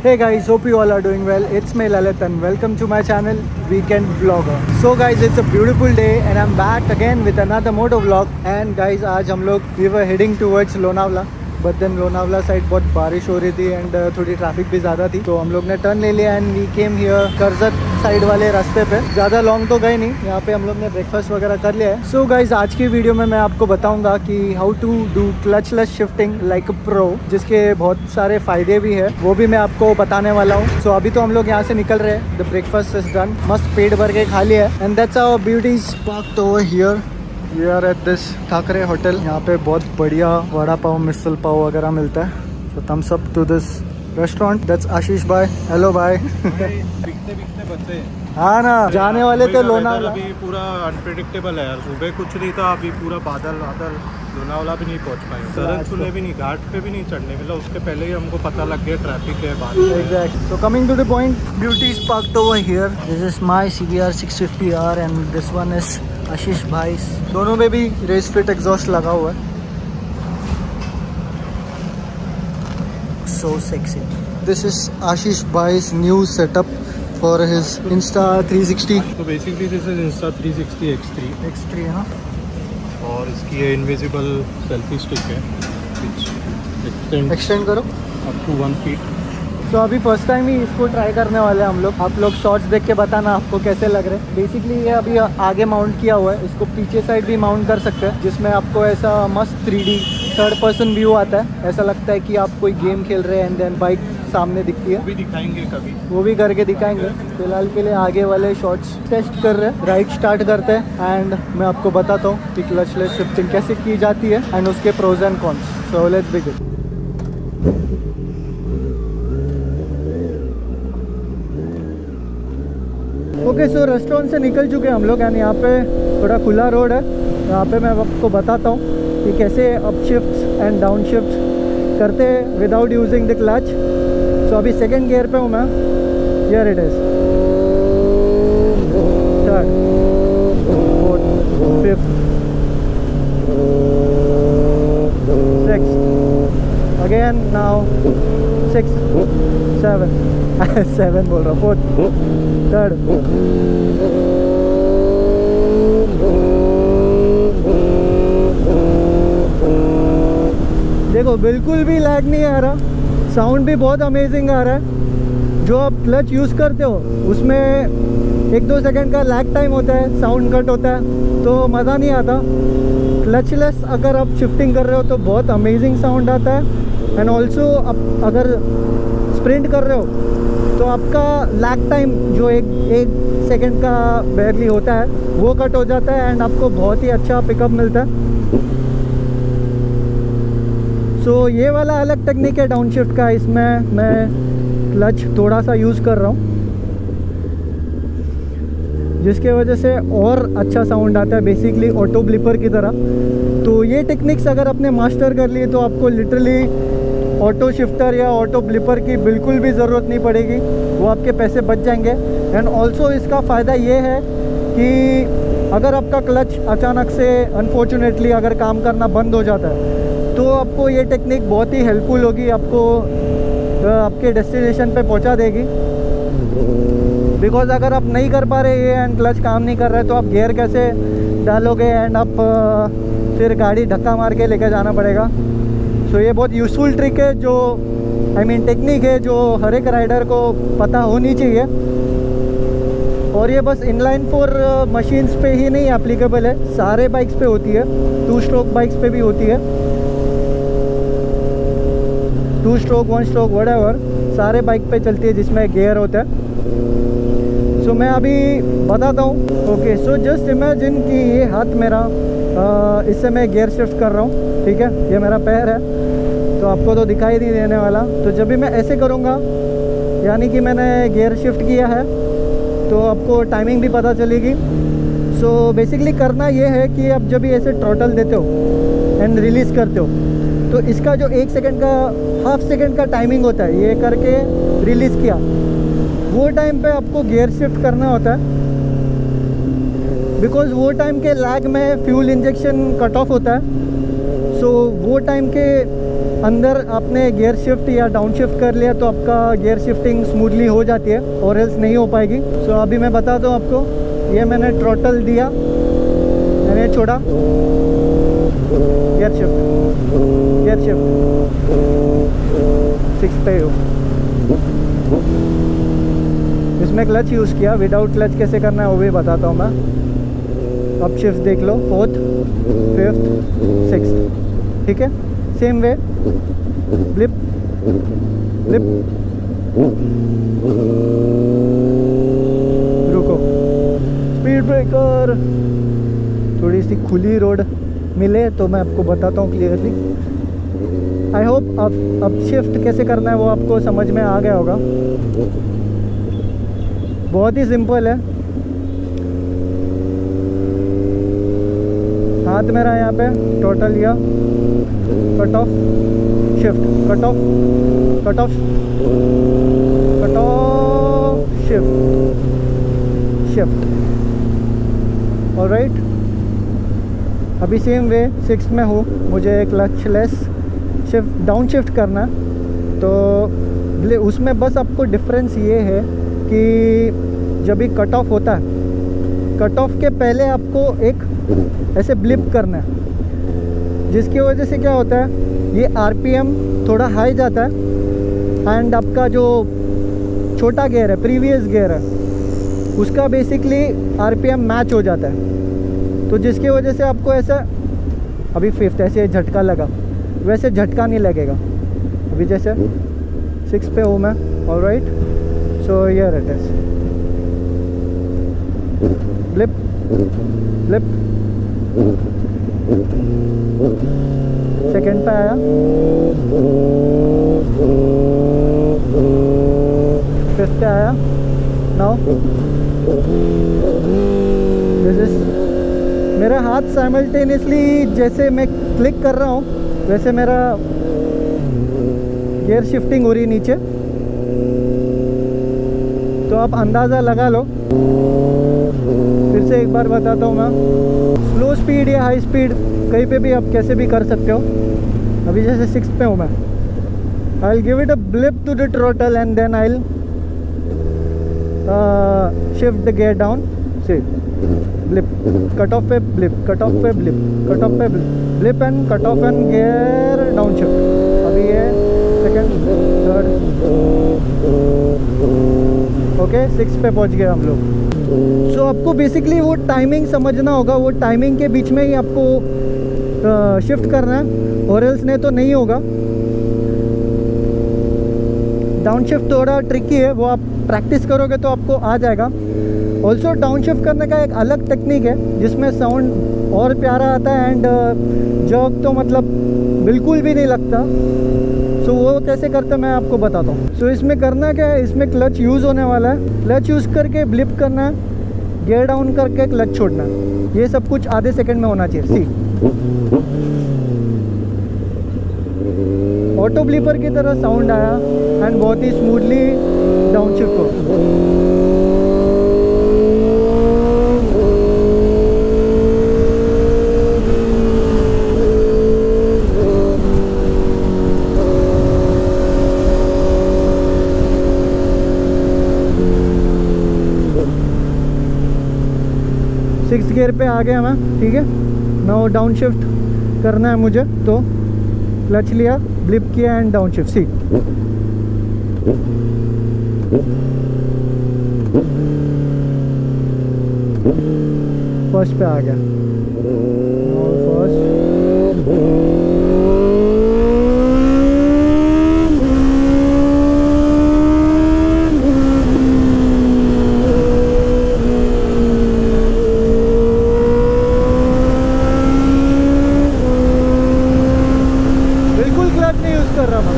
Hey guys, hope you all are doing well. It's me Lalit and welcome to my channel Weekend Vlogger. So guys, it's a beautiful day and I'm back again with another moto vlog. And guys, आज हम लोग we were heading towards Lonavala. But then Lonavala side बहुत बारिश हो रही थी and uh, थोड़ी traffic भी ज़्यादा थी। तो हम लोग ने टर्न ले लिया and we came here Karjat side वाले रास्ते पे। ज़्यादा लॉन्ग तो गए नहीं। यहाँ पे हम लोग ने ब्रेकफास्ट वगैरह कर लिया है। सो so गाइज़ आज की वीडियो में मैं आपको बताऊँगा कि how to do clutchless shifting like pro जिसके बहुत सारे फ़ायदे भी है। वो भी मैं आपको बताने वाला हूँ। सो so, अभी तो हम लोग यहाँ से निकल रहे हैं। द ब्रेकफास्ट इज़ डन मस्त पेट भर के खा लिया है। And that's our beauty here we are at this Thackeray hotel यहाँ पे बहुत बढ़िया वड़ा पाव मिसल पाव वगैरह मिलता है। तो thumbs up to this restaurant that's Ashish भाई हेलो भाई बिकते बिकते बचे हाँ ना जाने वाले थे लोनावला। अभी पूरा अनप्रिडिक्टेबल है यार। सुबह कुछ नहीं था अभी पूरा बादल बादल लोनावला भी नहीं पहुँच पाए। सरन सुने भी नहीं घाट पे भी नहीं चढ़ने मिला। उसके पहले ही हमको पता लग गया ट्रैफ़िक है बारिश है। Exactly. So coming to the point, beauty is parked over here. This is my CBR 650R and this one is Ashish Bhai's. दोनों में भी रेस फिट एग्जॉस्ट लगा हुआ है। So sexy. This is Ashish Bhai's new setup for his Insta 360 तो basically this is Insta 360 X3 X3 है। और इसकी ये इनविजिबल सेल्फी स्टिक है एक्सटेंड एक्सटेंड करो। अप टू वन फीट तो अभी फ़र्स्ट टाइम ही इसको ट्राई करने वाले हैं हम लोग। आप लोग शॉर्ट्स देख के बताना आपको कैसे लग रहे हैं। बेसिकली ये अभी आगे माउंट किया हुआ है। इसको पीछे साइड भी माउंट कर सकते हैं जिसमें आपको ऐसा मस्त three D third person view आता है। ऐसा लगता है कि आप कोई गेम खेल रहे हैं एंड देन बाइक सामने दिखती है। भी दिखाएँगे कभी। वो भी करके दिखाएँगे। फ़िलहाल के लिए आगे वाले शॉर्ट्स टेस्ट कर रहे हैं। राइड स्टार्ट करते हैं। एंड मैं आपको बताता हूँ कि क्लचलेस शिफ्टिंग कैसे की जाती है एंड उसके pros and cons so let's begin okay so restaurant से निकल चुके हैं हम लोग यानी यहाँ पे थोड़ा खुला रोड है। यहाँ पे मैं आपको बताता हूँ कि कैसे up shift and down shift करते without using the clutch so अभी सेकेंड गियर पे हूँ मैं। Here it is third fourth fifth six again now six seven seven बोल रहा हूँ फोर्थ थर्ड देखो, बिल्कुल भी लैग नहीं आ रहा। साउंड भी बहुत अमेजिंग आ रहा है। जो आप क्लच यूज़ करते हो, उसमें एक दो सेकंड का लैग टाइम होता है साउंड कट होता है तो मज़ा नहीं आता। क्लचलेस अगर आप शिफ्टिंग कर रहे हो तो बहुत अमेजिंग साउंड आता है। एंड ऑल्सो अगर स्प्रिंट कर रहे हो तो आपका लैग टाइम जो एक एक सेकंड का बैरली होता है वो कट हो जाता है एंड आपको बहुत ही अच्छा पिकअप मिलता है। सो so, ये वाला अलग टेक्निक है डाउनशिफ्ट का इसमें मैं क्लच थोड़ा सा यूज़ कर रहा हूँ। जिसके वजह से और अच्छा साउंड आता है बेसिकली ऑटो ब्लिपर की तरह। तो ये टेक्निक्स अगर आपने मास्टर कर लिए तो आपको लिटरली ऑटो शिफ्टर या ऑटो ब्लिपर की बिल्कुल भी ज़रूरत नहीं पड़ेगी, वो आपके पैसे बच जाएँगे। एंड ऑल्सो इसका फ़ायदा ये है कि अगर आपका क्लच अचानक से अनफॉर्चुनेटली अगर काम करना बंद हो जाता है तो आपको ये टेक्निक बहुत ही हेल्पफुल होगी, आपको आपके डेस्टिनेशन पे पहुँचा देगी। बिकॉज़ अगर आप नहीं कर पा रहे ये एंड क्लच काम नहीं कर रहे तो आप गियर कैसे डालोगे एंड आप फिर गाड़ी धक्का मार के लेकर जाना पड़ेगा। सो so, ये बहुत यूज़फुल ट्रिक है जो आई मीन टेक्निक है जो हर एक राइडर को पता होनी चाहिए। और ये बस इनलाइन फोर मशीन्स पे ही नहीं एप्लीकेबल है। सारे बाइक्स पे होती है। टू स्ट्रोक बाइक्स पे भी होती है। Two stroke one stroke what सारे बाइक पे चलती है जिसमें गेयर होता है। सो so, मैं अभी बताता हूँ। ओके सो जस्ट इमेजिन कि ये हाथ मेरा आ, इससे मैं गेयर शिफ्ट कर रहा हूँ। ठीक है? ये मेरा पैर है। तो आपको तो दिखाई नहीं देने वाला। तो जब भी मैं ऐसे करूँगा, यानी कि मैंने गियर शिफ्ट किया है तो आपको टाइमिंग भी पता चलेगी। सो बेसिकली करना ये है कि आप जब भी ऐसे टोटल देते हो एंड रिलीज़ करते हो तो इसका जो एक सेकंड का हाफ़ सेकंड का टाइमिंग होता है, ये करके रिलीज़ किया। वो टाइम पे आपको गियर शिफ्ट करना होता है। बिकॉज़ वो टाइम के लैग में फ्यूल इंजेक्शन कट ऑफ़ होता है। सो वो टाइम के अंदर आपने गियर शिफ्ट या डाउन शिफ्ट कर लिया तो आपका गियर शिफ्टिंग स्मूथली हो जाती है और एल्स नहीं हो पाएगी। सो so, अभी मैं बताता हूँ आपको ये मैंने ट्रोटल दिया मैंने छोड़ा। Gear shift gear shift six पे हो इसमें क्लच यूज़ किया विदाउट क्लच कैसे करना है वो भी बताता हूँ मैं। अब शिफ्ट देख लो फोर्थ फिफ्थ सिक्स ठीक है? सेम वे ब्लिप ब्लिप रुको। स्पीड ब्रेकर थोड़ी सी खुली रोड मिले तो मैं आपको बताता हूँ क्लियरली आई होप अब अब शिफ्ट कैसे करना है वो आपको समझ में आ गया होगा. बहुत ही सिंपल है। हाथ मेरा यहाँ पे टोटल या cut off shift cut off cut off cut off shift shift और राइट अभी सेम वे सिक्स में हूँ, मुझे clutch less shift down shift करना तो उसमें बस आपको डिफरेंस ये है कि जब भी कट ऑफ़ होता है कट ऑफ़ के पहले आपको एक ऐसे ब्लिप करना है, जिसकी वजह से क्या होता है, ये आरपीएम थोड़ा हाई जाता है एंड आपका जो छोटा गेयर है प्रीवियस गेयर है, उसका बेसिकली आरपीएम मैच हो जाता है। तो जिसकी वजह से आपको ऐसा, अभी फिफ्थ ऐसे झटका लगा, वैसे झटका नहीं लगेगा। अभी जैसे सिक्स पे हूँ मैं all right so here it is blip. Blip. Second पे आया फिफ्थ पे आया नाउ मेरा हाथ साइमल्टेनियसली जैसे मैं क्लिक कर रहा हूँ, वैसे मेरा गियर शिफ्टिंग हो रही है नीचे। तो आप अंदाज़ा लगा लो फिर से एक बार बताता हूँ मैं स्लो स्पीड या हाई स्पीड कहीं पे भी आप कैसे भी कर सकते हो। अभी जैसे सिक्स पे हूँ मैं। I give it a blip to the throttle and then I shift gear down see blip cut off पे ब्लिप कट ऑफ़ पे ब्लिप कट ऑफ़ पे blip and cut off and gear down shift अभी ये second third okay? Six पे पहुँच गए हम लोग। सो so, आपको बेसिकली वो टाइमिंग समझना होगा वो टाइमिंग के बीच में ही आपको शिफ्ट करना है और एल्स नहीं तो नहीं होगा। डाउन शिफ्ट थोड़ा ट्रिकी है वो आप प्रैक्टिस करोगे तो आपको आ जाएगा। ऑल्सो डाउन शिफ्ट करने का एक अलग टेक्निक है जिसमें साउंड और प्यारा आता है एंड जॉक तो मतलब बिल्कुल भी नहीं लगता। सो so, वो कैसे करते मैं आपको बताता हूँ। सो so, इसमें करना क्या है इसमें क्लच यूज़ होने वाला है। क्लच यूज़ करके ब्लिप करना है गेयर डाउन करके क्लच छोड़ना ये सब कुछ आधे सेकंड में होना चाहिए। सी ऑटो ब्लिपर की तरह साउंड आया एंड बहुत ही स्मूथली डाउन शिफ्ट हो। गियर पे आ गया मैं, ठीक है? नाउ डाउन शिफ्ट करना है मुझे तो क्लच लिया ब्लिप किया and down shift see first पे आ गया। फ़र्स्ट बिल्कुल कर रहा मैं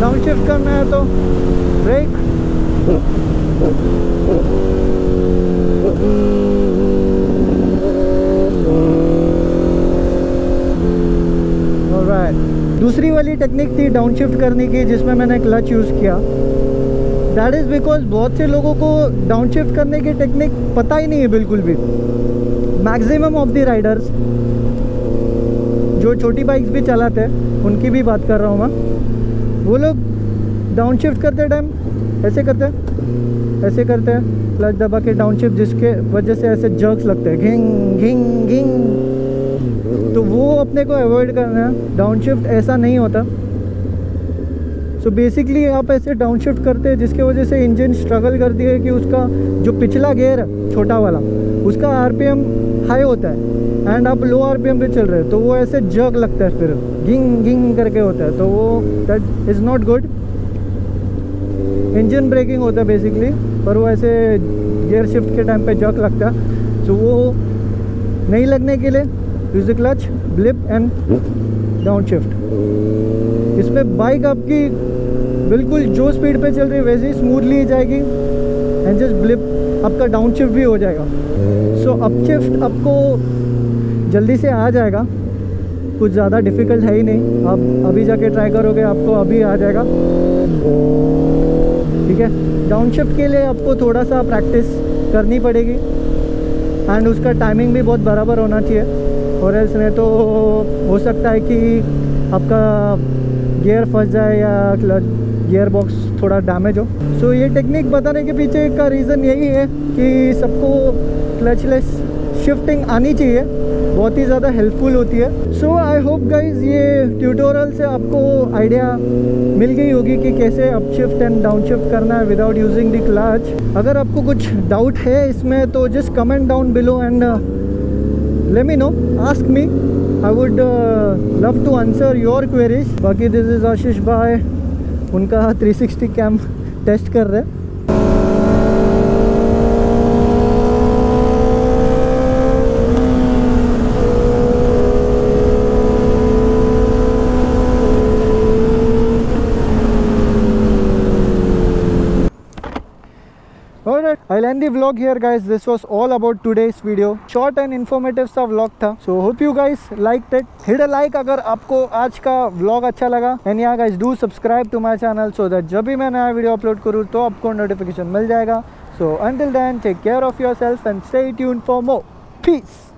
डाउन शिफ्ट करना है तो ब्रेक दूसरी वाली टेक्निक थी डाउन शिफ्ट करने की, जिसमें मैंने क्लच यूज़ किया। दैट इज़ बिकॉज़ बहुत से लोगों को डाउन शिफ्ट करने की टेक्निक पता ही नहीं है बिल्कुल भी। मैक्सिमम ऑफ़ द राइडर्स जो छोटी बाइक्स भी चलाते हैं, उनकी भी बात कर रहा हूँ मैं। वो लोग डाउन शिफ्ट करते टाइम ऐसे करते हैं, ऐसे करते हैं क्लच दबा के डाउन शिफ्ट जिसके वजह से ऐसे जर्क्स लगते हैं, घिंग घिंग घिंग। तो वो अपने को अवॉइड करना है डाउन शिफ्ट ऐसा नहीं होता। सो बेसिकली आप ऐसे डाउन शिफ्ट करते हैं, जिसके वजह से इंजन स्ट्रगल करती है कि उसका जो पिछला गेयर है, छोटा वाला, उसका आरपीएम हाई होता है। एंड आप लो आरपीएम पे चल रहे हैं तो वो ऐसे जग लगता है फिर। गिंग गिंग करके होता है तो वो that is not good engine braking होता है बेसिकली पर वो ऐसे गियर शिफ्ट के टाइम पे जग लगता है। तो वो नहीं लगने के लिए use clutch blip and down shift इसमें बाइक आपकी बिल्कुल जो स्पीड पे चल रही है, वैसे ही स्मूथली जाएगी। एंड जस्ट ब्लिप आपका डाउन शिफ्ट भी हो जाएगा। सो अप शिफ्ट आपको जल्दी से आ जाएगा। कुछ ज़्यादा डिफ़िकल्ट है ही नहीं। आप अभी जाके ट्राई करोगे, आपको अभी आ जाएगा। ठीक है? डाउन शिफ्ट के लिए आपको थोड़ा सा प्रैक्टिस करनी पड़ेगी। एंड उसका टाइमिंग भी बहुत बराबर होना चाहिए। और एल्स तो हो सकता है कि आपका गियर फंस जाए या क्लच गियर बॉक्स थोड़ा डैमेज हो। सो ये टेक्निक बताने के पीछे का रीज़न यही है कि सबको क्लचलेस शिफ्टिंग आनी चाहिए। बहुत ही ज़्यादा हेल्पफुल होती है। सो आई होप गाइज़ ये ट्यूटोरियल से आपको आइडिया मिल गई होगी कि कैसे up shift and down shift करना है विदाउट यूजिंग द क्लच अगर आपको कुछ डाउट है इसमें तो just comment down below and let me know ask me i would uh, love to answer your queries बाकी दिस इज़ आशीष भाई उनका 360 कैम टेस्ट कर रहे हैं। I'll end the vlog here guys. This was all about today's video. Short and informative सा vlog था. So hope you guys liked it. Hit a like अगर आपको आज का vlog अच्छा लगा. And yeah guys, do subscribe to my channel so that जब भी मैं नया video upload करूँ तो आपको notification मिल जाएगा. So until then, take care of yourself and stay tuned for more. Peace.